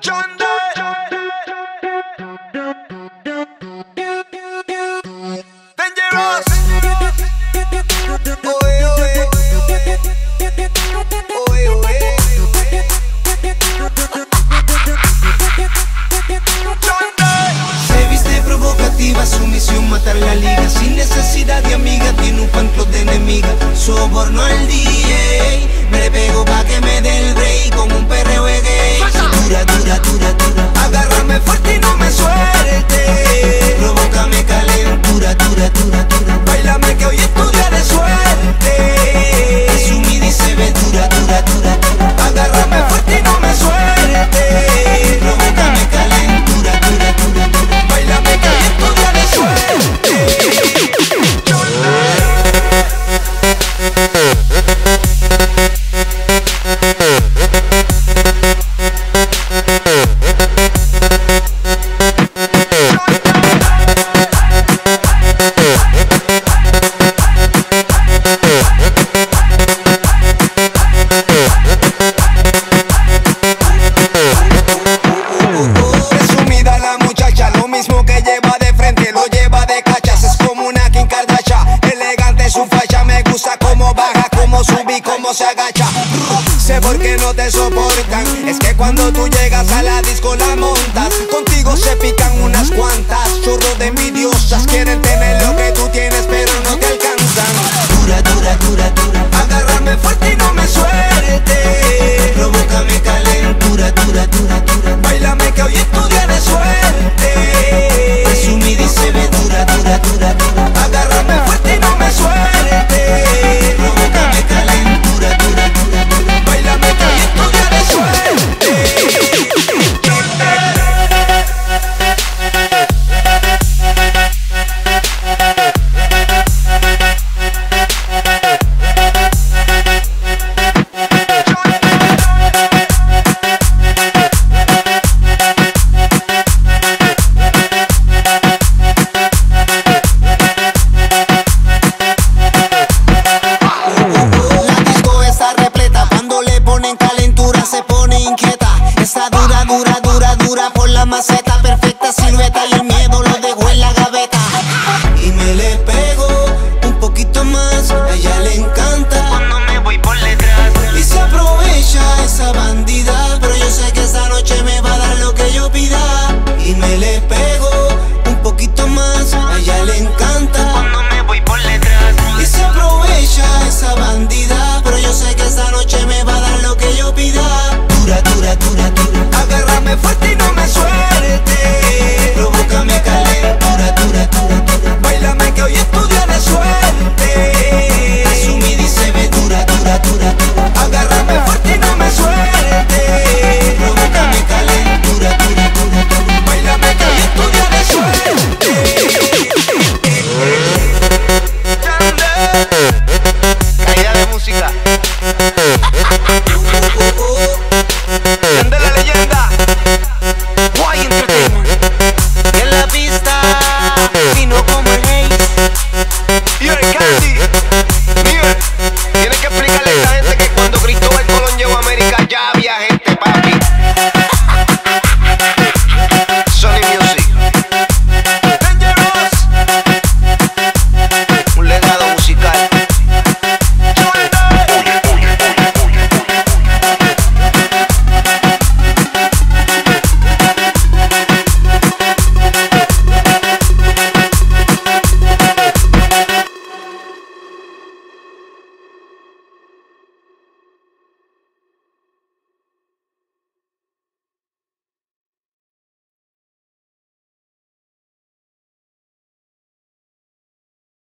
John Doe. Matar la liga. Sin necesidad de amiga, tiene un fan club de enemiga. Soborno al DJ, me le pego pa' que me dé el rey Con un te lleva de frente, lo lleva de cachas. Es como una Kim Kardashian, elegante su facha. Me gusta cómo baja, cómo sube y cómo se agacha. Sé por qué no te soportan. Es que cuando tú llegas a la disco la montas. Contigo se pican unas cuantas. Churros de envidiosas quieren tener lo que tú tienes, pero no te alcanzan. Dura, dura, dura, dura.